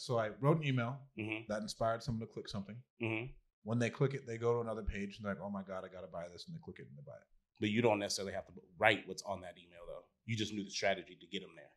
so I wrote an email Mhm. that inspired someone to click something. Mhm. When they click it, they go to another page and they're like, "Oh my god, I gotta buy this," and they click it and they buy it. But you don't necessarily have to write what's on that email though. You just knew the strategy to get them there.